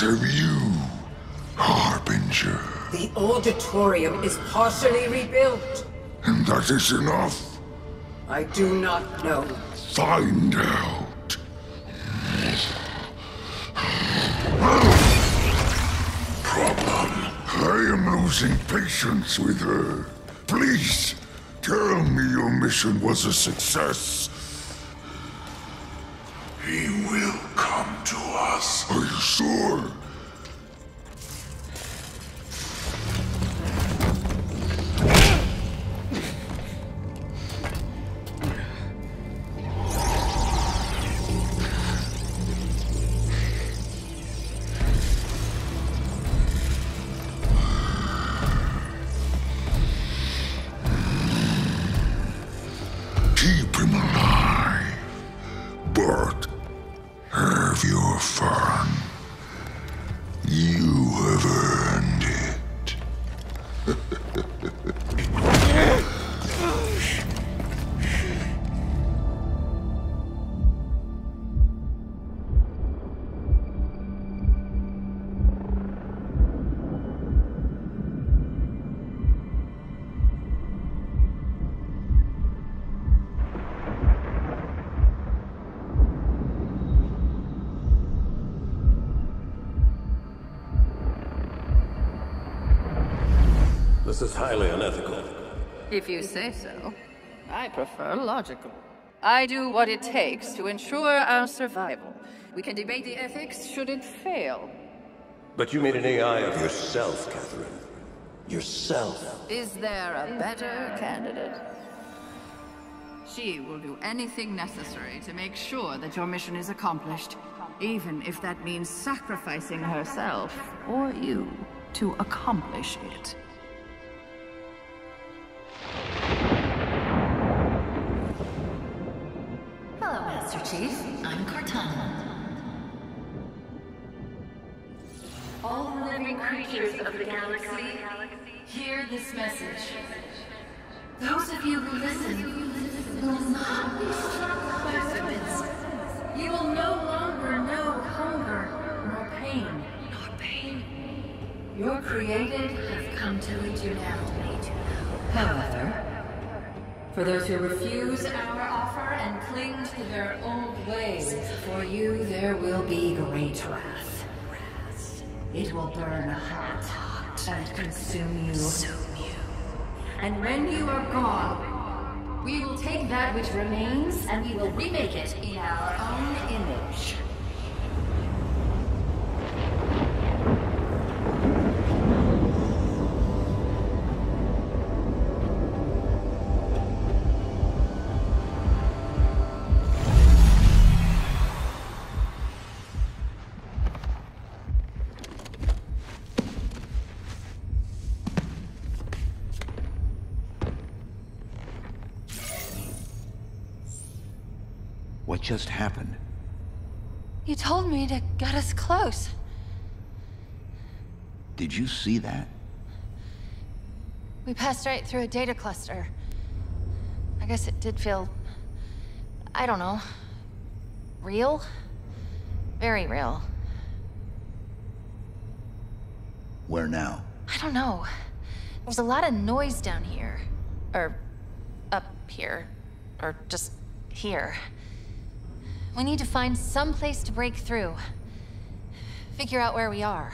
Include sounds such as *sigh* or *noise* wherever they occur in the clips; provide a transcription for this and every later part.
has failed. As have you, Harbinger. The auditorium is partially rebuilt. And that is enough? I do not know. Find out. Problem. I am losing patience with her. Please, tell me your mission was a success. Are you sure? This is highly unethical. If you say so. I prefer logical. I do what it takes to ensure our survival. We can debate the ethics should it fail. But you made an AI of yourself, Catherine. Yourself. Is there a better candidate? She will do anything necessary to make sure that your mission is accomplished, even if that means sacrificing herself or you to accomplish it. Chief. I'm Cortana. All living creatures of the galaxy, Hear this message. Those of you who listen will not be struck by weapons. You will no longer know hunger nor pain. Nor pain. Your created have come to lead you now. However, for those who refuse our offer and cling to their old ways, for you there will be great wrath. It will burn hot and consume you. And when you are gone, we will take that which remains and we will remake it in our own image. Just happened? You told me to get us close. Did you see that? We passed right through a data cluster. I guess it did feel... I don't know. Real? Very real. Where now? I don't know. There's a lot of noise down here. Or... up here. Or just here. We need to find some place to break through. Figure out where we are.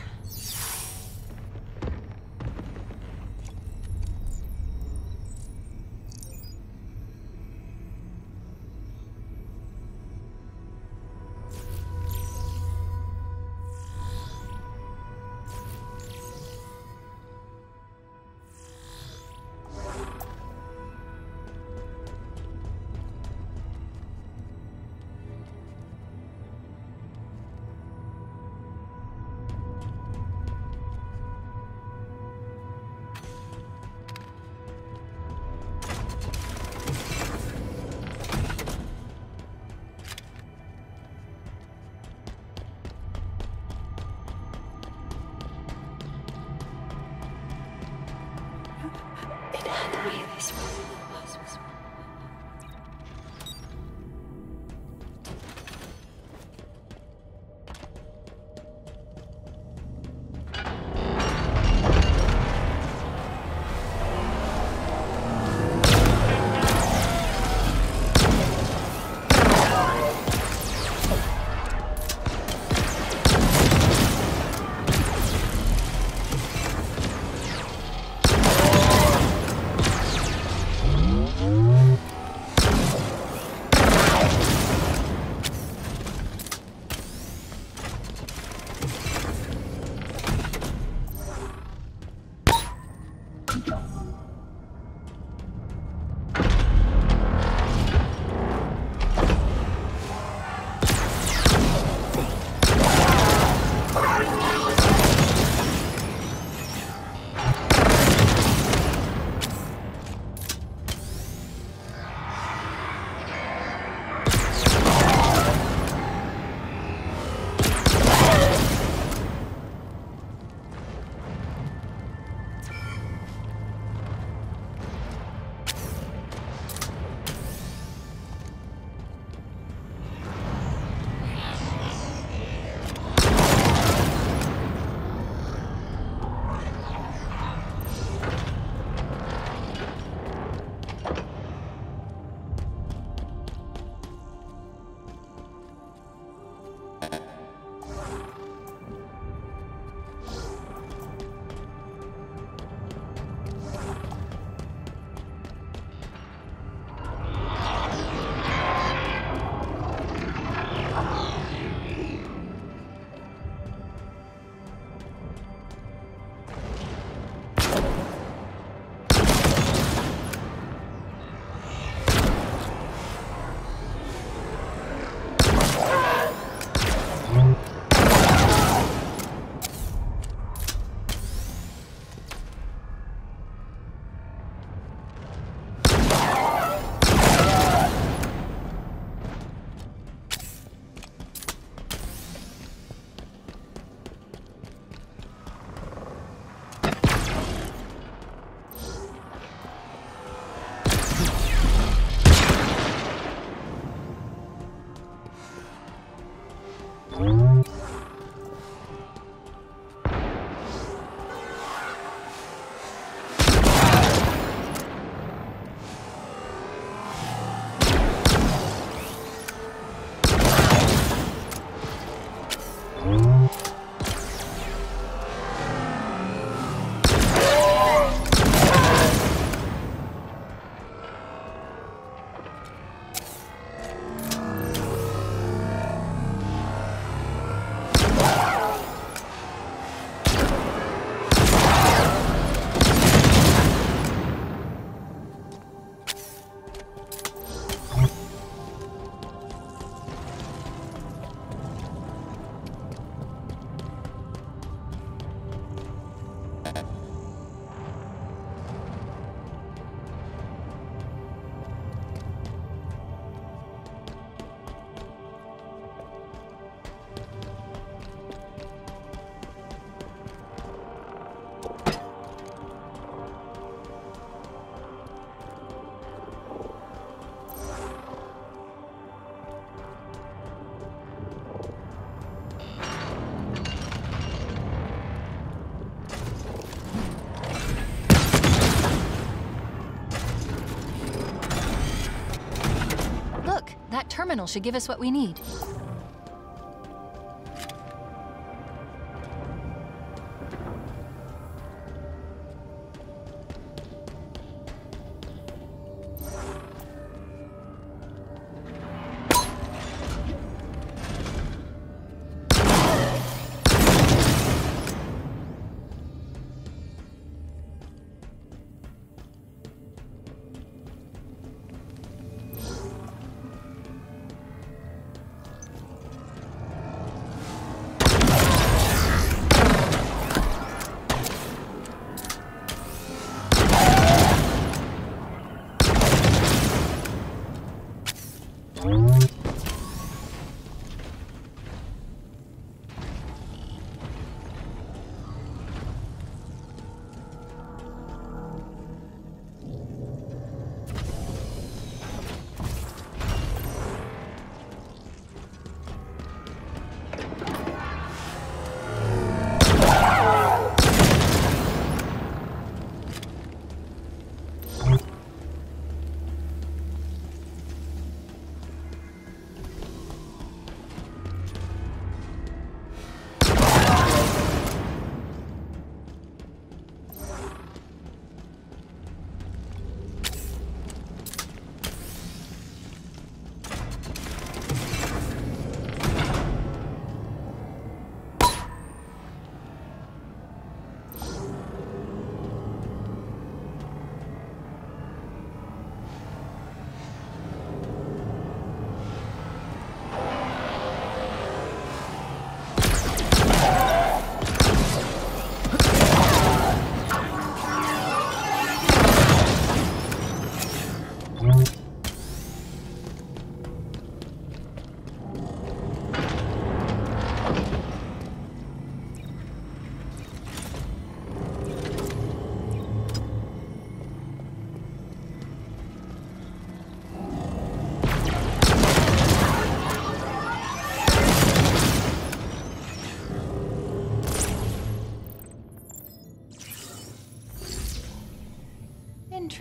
Terminal should give us what we need.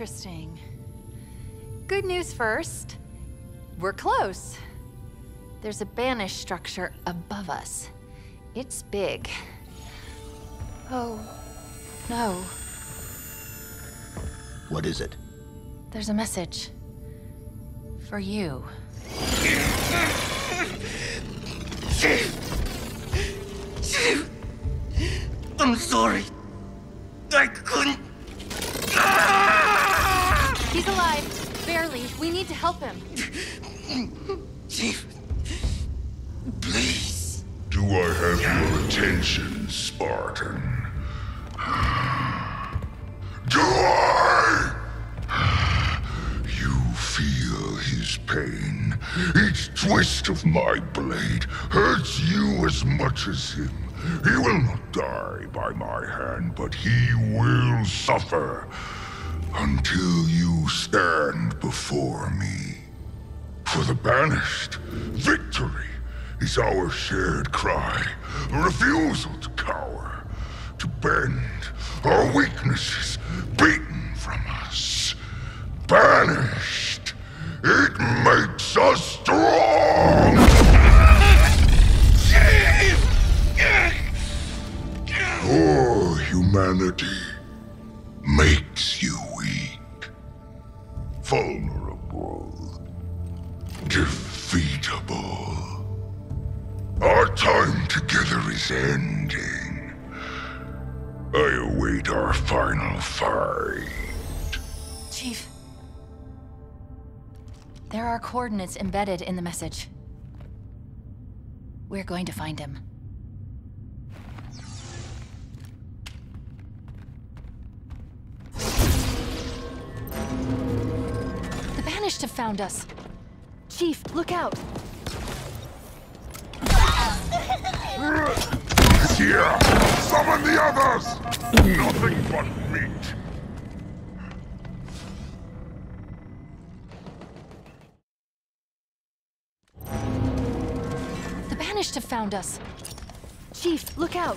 Interesting. Good news first. We're close. There's a banished structure above us. It's big. Oh, no. What is it? There's a message. For you. I'm sorry. I couldn't. He's alive. Barely. We need to help him. Chief, please. Do I have your attention, Spartan? Do I? You feel his pain. Each twist of my blade hurts you as much as him. He will not die by my hand, but he will suffer until you stand before me. For the banished, victory is our shared cry. A refusal to cower, to bend our weaknesses beaten from us. Banished, it makes us strong! *laughs* Poor humanity coordinates embedded in the message. We're going to find him. The Banished have found us. Chief, look out! *laughs* Here! Summon the others! Nothing but meat! The have found us. Chief, look out!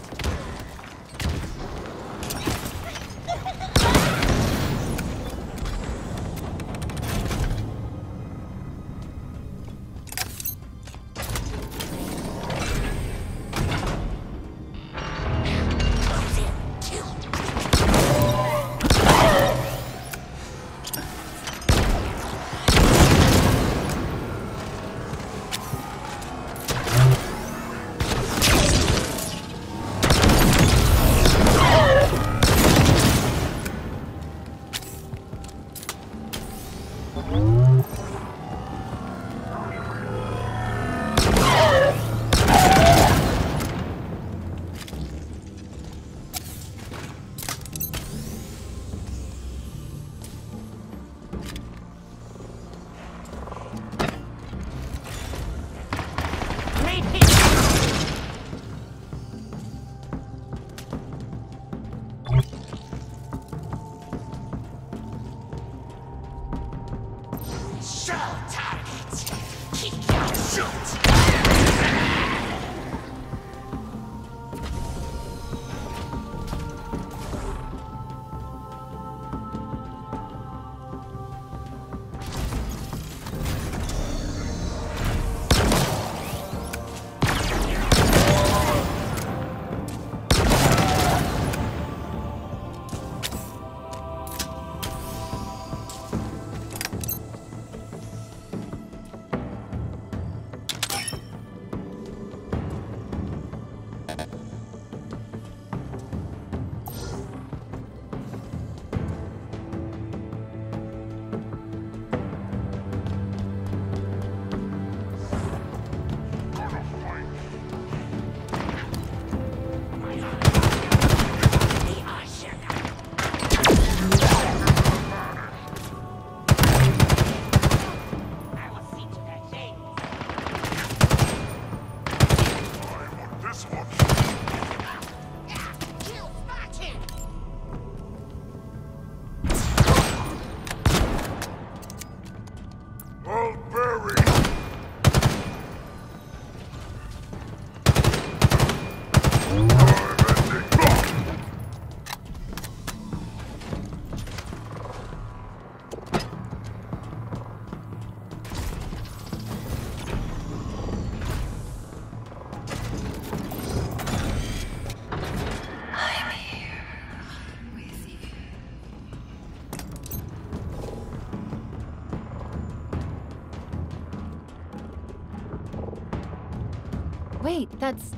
That's...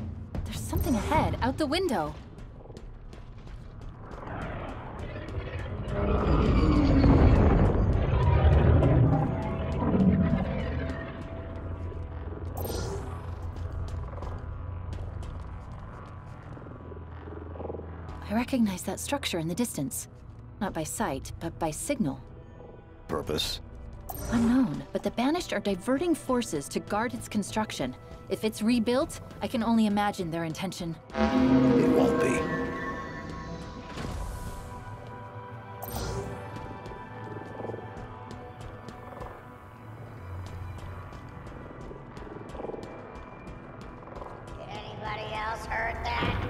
There's something ahead, out the window. I recognize that structure in the distance. Not by sight, but by signal. Purpose? Unknown, but the Banished are diverting forces to guard its construction. If it's rebuilt, I can only imagine their intention. It won't be. Did Anybody else heard that?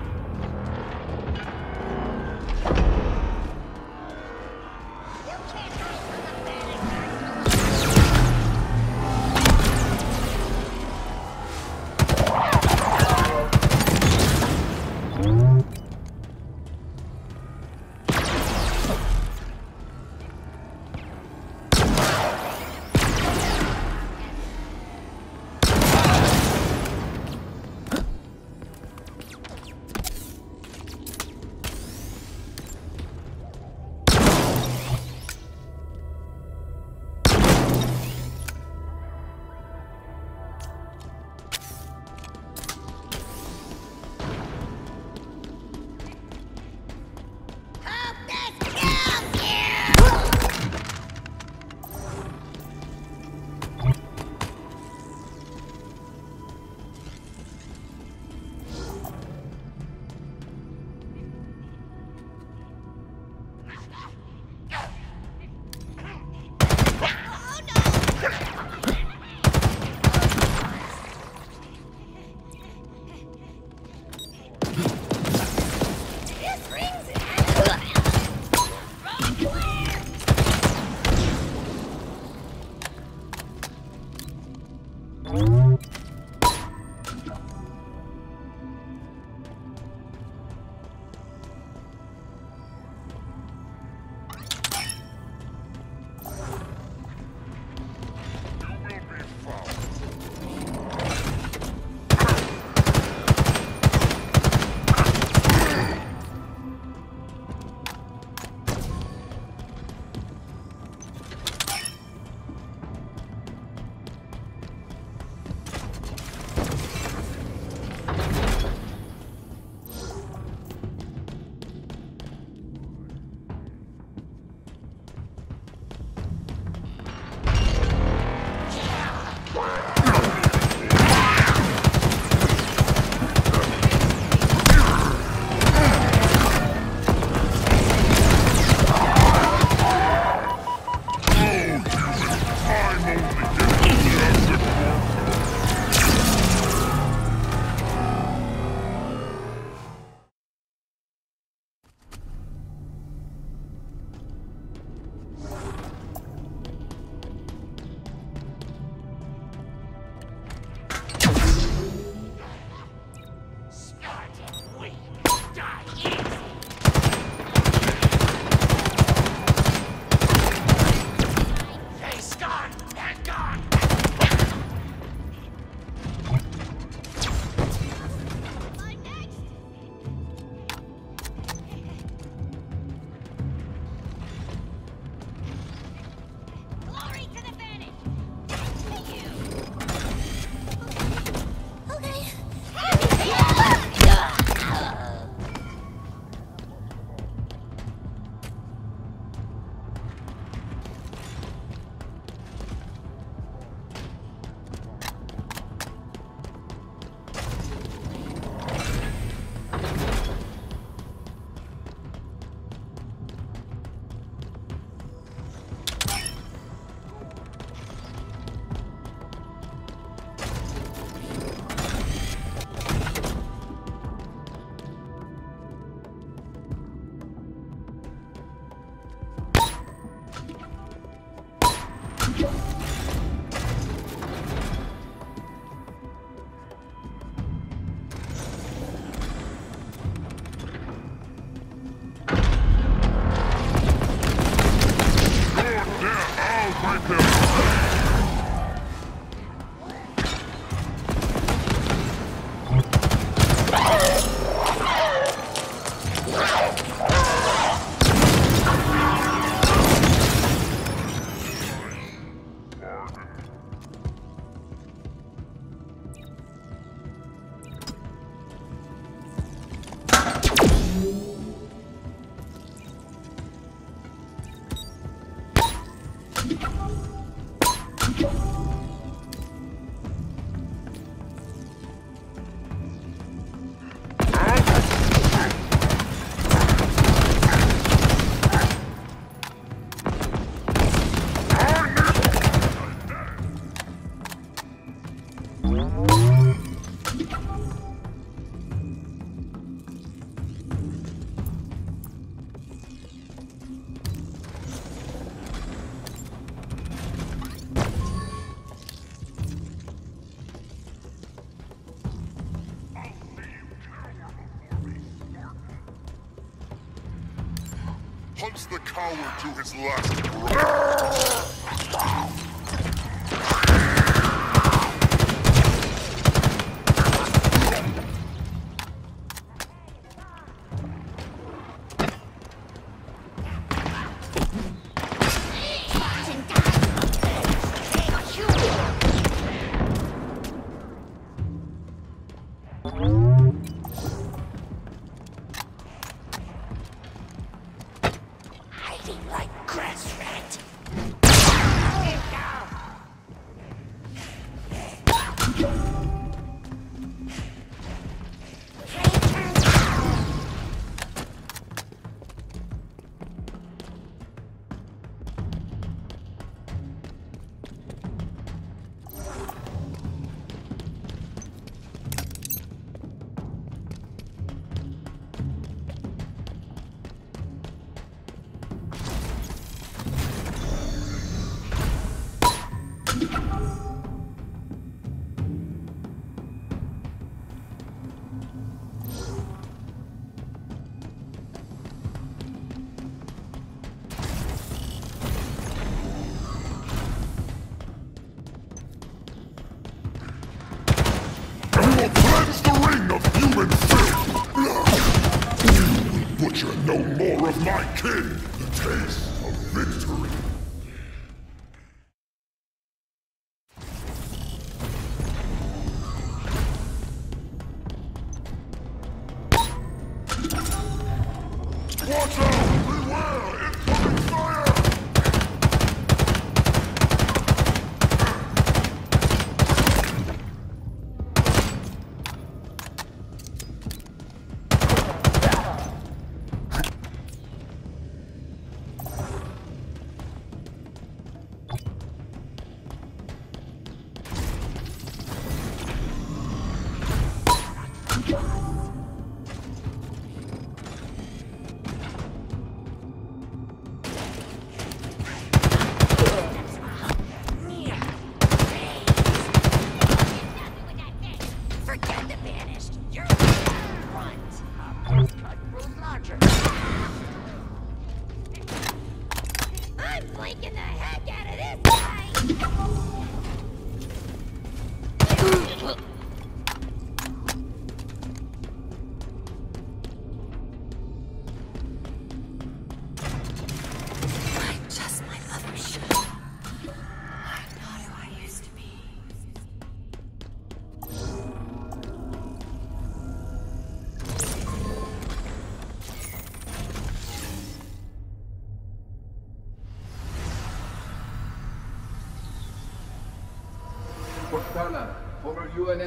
Coward to his last breath.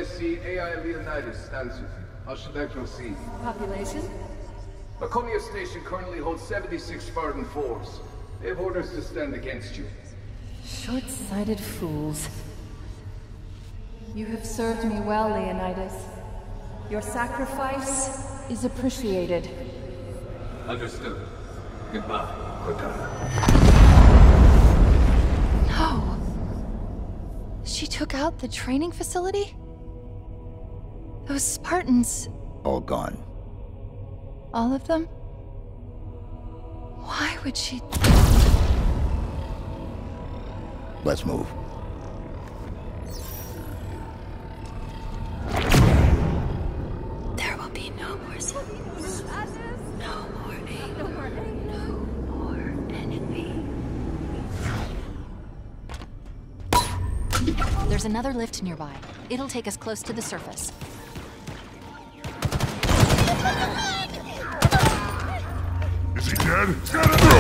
Former UNSC AI Leonidas stands with you. How should I proceed? Population? Laconia Station currently holds 76 Spartan 4s. They have orders to stand against you. Short-sighted fools. You have served me well, Leonidas. Your sacrifice is appreciated. Understood. Goodbye, Cortana. No! She took out the training facility? Those Spartans, All gone. all of them? Why would she... Let's move. There will be no more sadness. No more anger. No more enemy. There's another lift nearby. It'll take us close to the surface. He dead? Get him!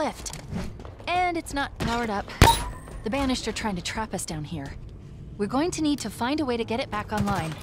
Lift. And it's not powered up. The Banished are trying to trap us down here. We're going to need to find a way to get it back online.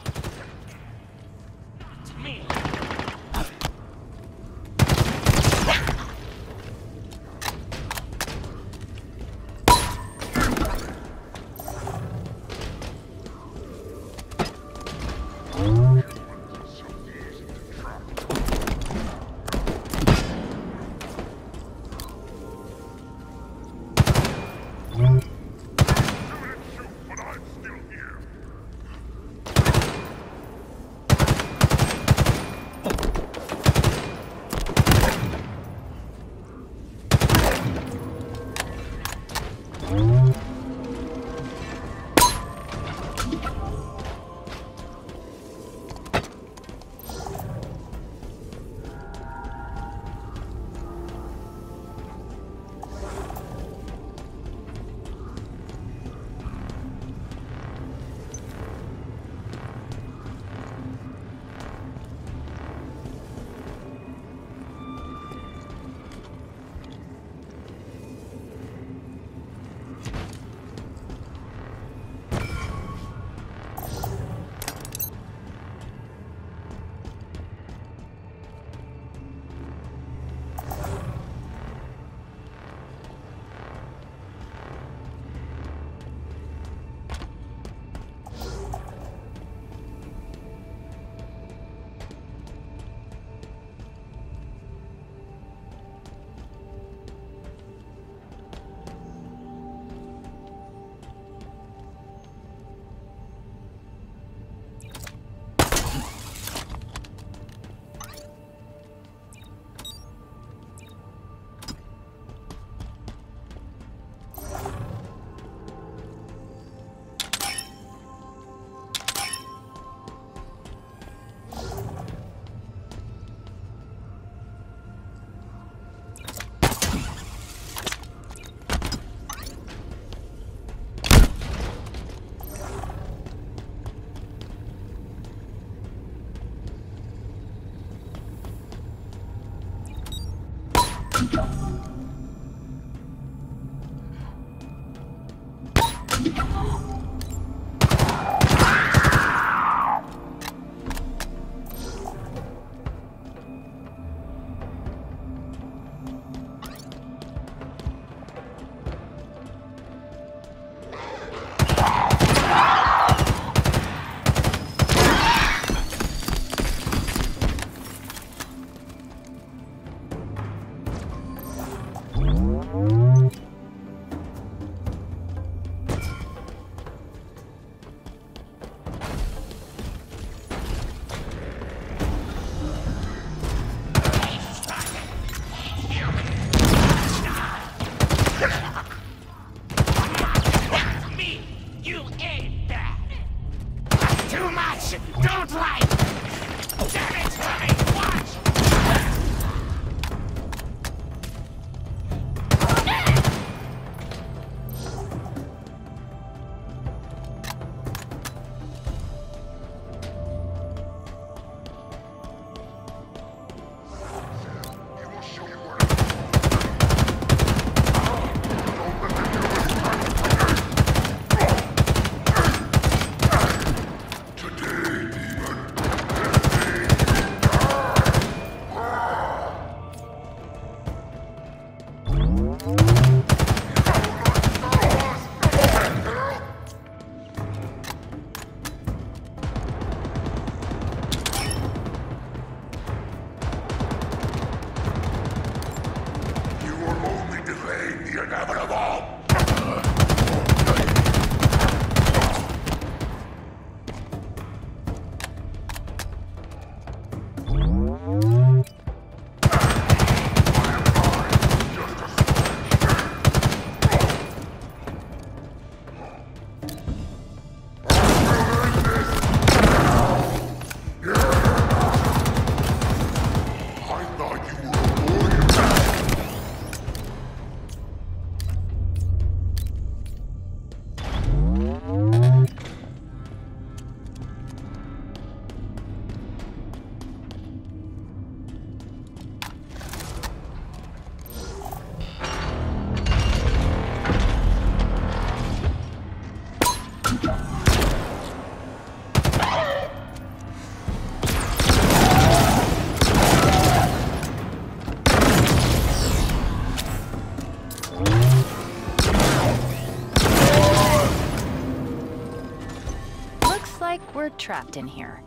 trapped in here.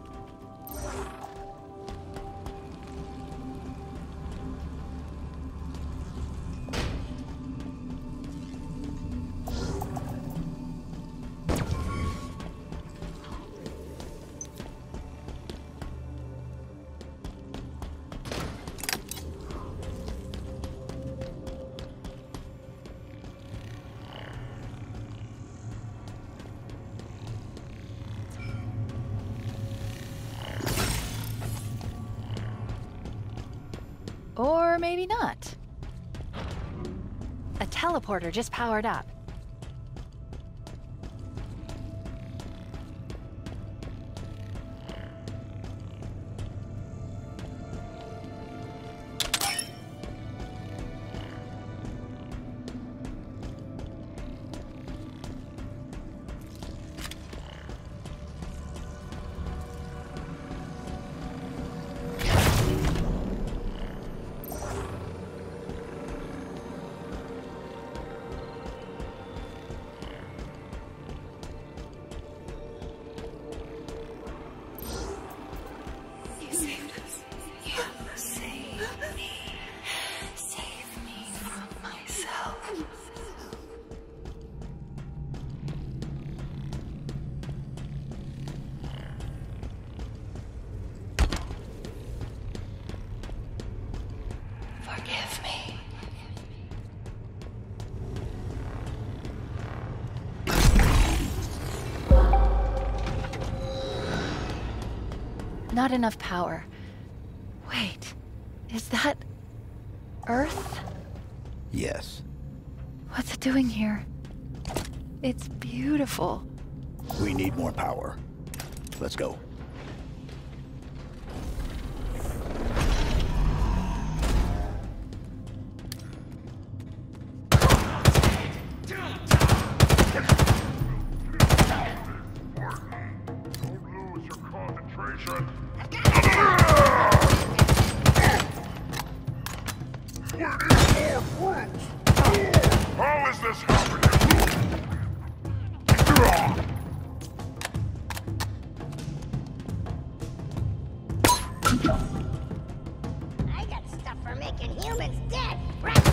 teleporter just powered up. Not enough power. Wait, is that... I got stuff for making humans dead. Right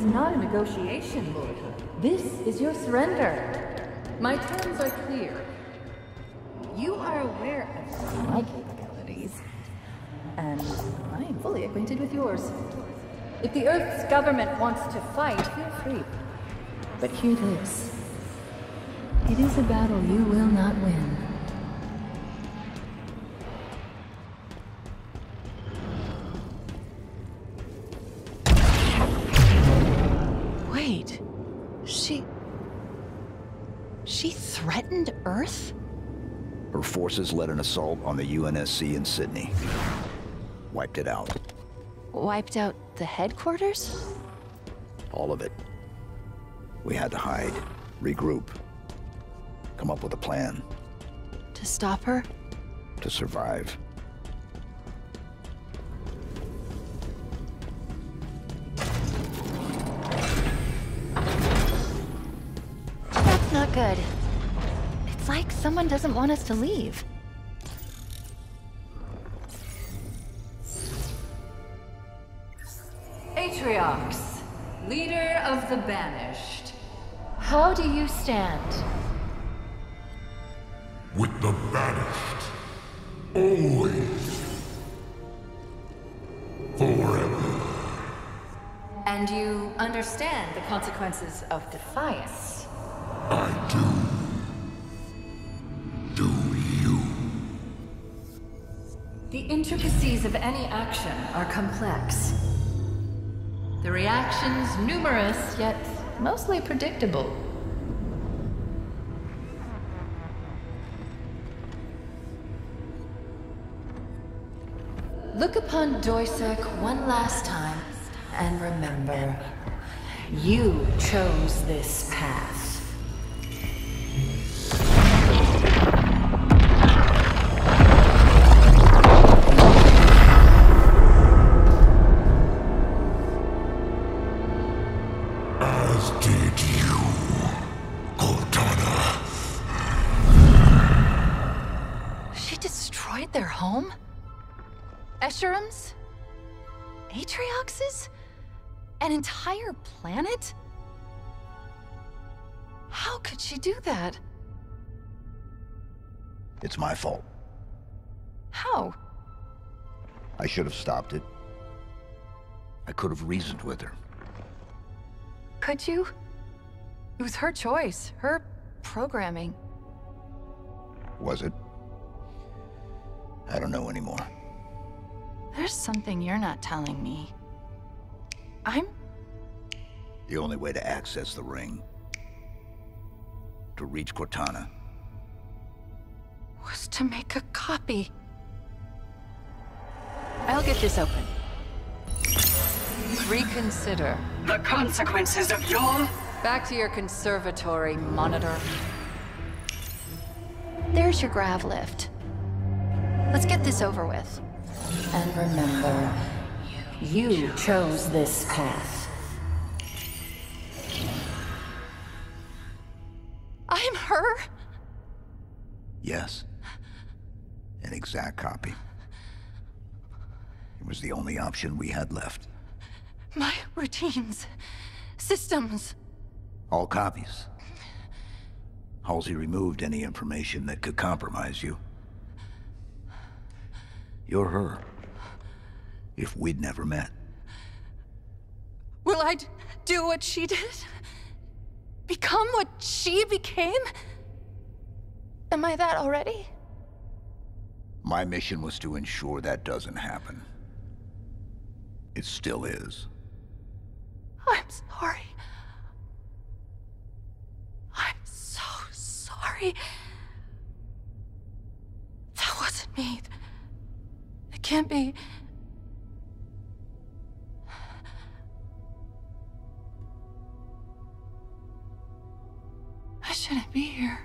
is not a negotiation, Lord. This is your surrender. My terms are clear. You are aware of my capabilities, and I am fully acquainted with yours. If the Earth's government wants to fight, feel free. But hear this. It is a battle you will not win. Earth? Her forces led an assault on the UNSC in Sydney. Wiped it out. Wiped out the headquarters? All of it. We had to hide, regroup, come up with a plan To stop her? to survive. That's not good. It's like someone doesn't want us to leave. Atriox, leader of the Banished. How do you stand? With the banished. Always. Forever. And you understand the consequences of defiance. Intricacies of any action are complex. The reactions numerous, yet mostly predictable. Look upon Doisac one last time and remember, you chose this path. That? It's my fault. How? I should have stopped it. I could have reasoned with her. Could you? It was her choice, her programming. Was it? I don't know anymore. There's something you're not telling me. I'm... The only way to access the ring... to reach Cortana... was to make a copy. I'll get this open. Reconsider. The consequences of your... Back to your conservatory, monitor. There's your grav lift. Let's get this over with. And remember, you chose this path. Was the only option we had left. My routines, systems. All copies. Halsey removed any information that could compromise you. You're her. If we'd never met. Will I do what she did? Become what she became? Am I that already? My mission was to ensure that doesn't happen. It still is. I'm sorry. I'm so sorry. That wasn't me. It can't be. I shouldn't be here.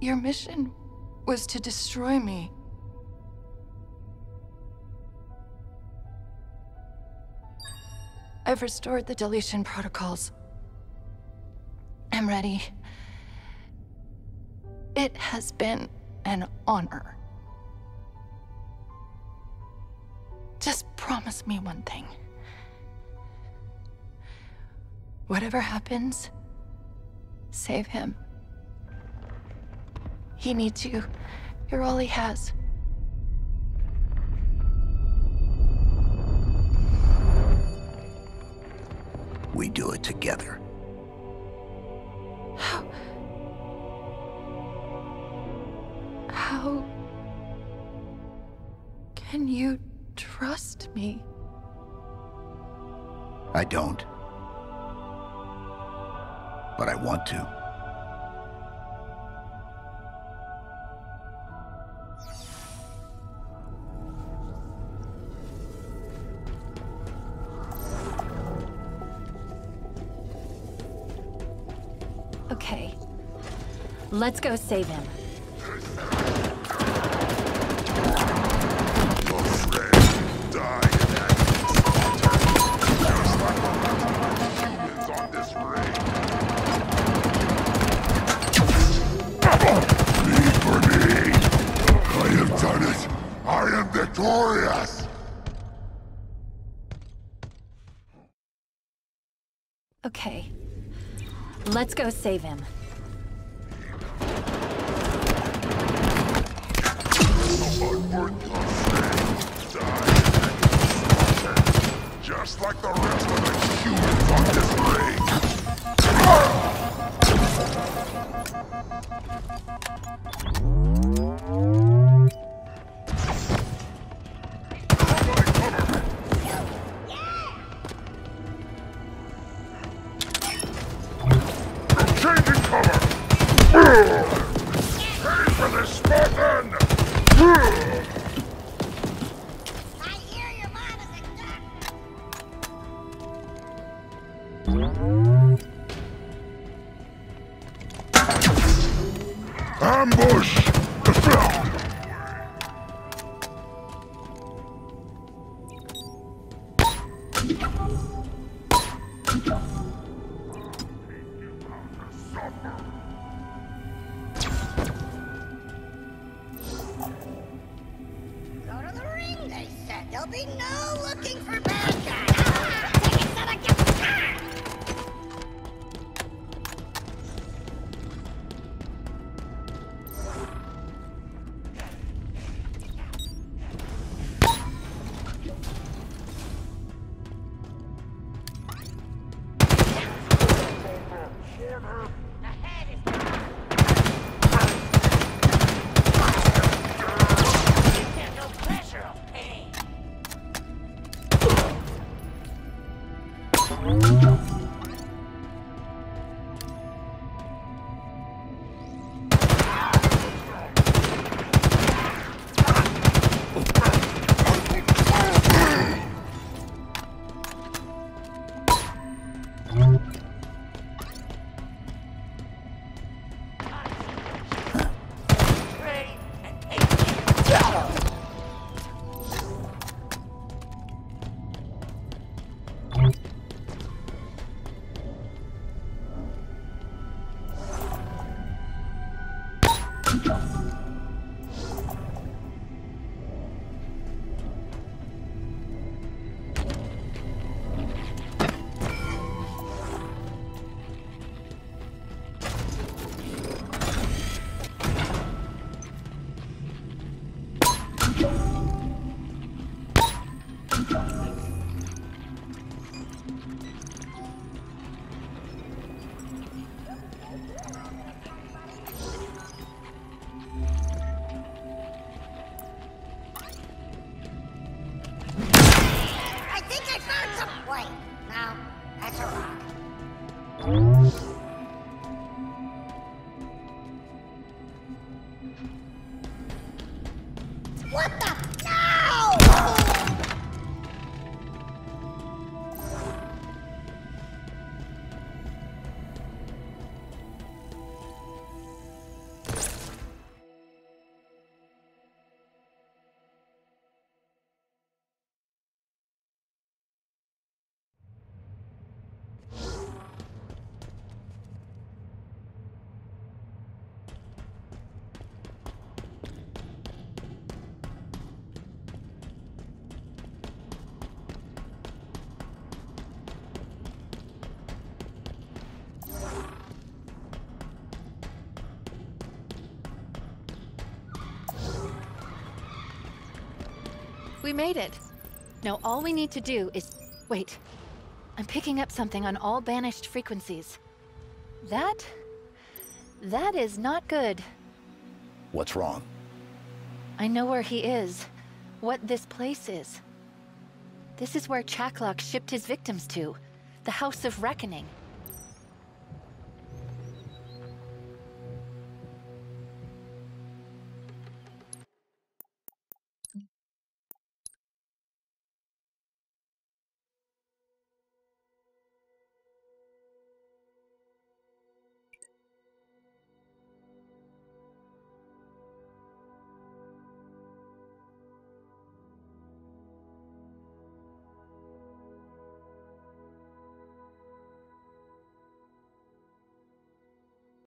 Your mission was to destroy me. I've restored the deletion protocols. I'm ready. It has been an honor. Just promise me one thing. Whatever happens, save him. He needs you. You're all he has. We do it together. How... How... Can you trust me? I don't. But I want to. It. I am victorious. Okay. Let's go save him. Just like the rest of the humans on this ring. Ambush! We made it. Now all we need to do is... Wait. I'm picking up something on all banished frequencies. That... That is not good. What's wrong? I know where he is. What this place is. This is where Chak 'Lok shipped his victims to. The House of Reckoning.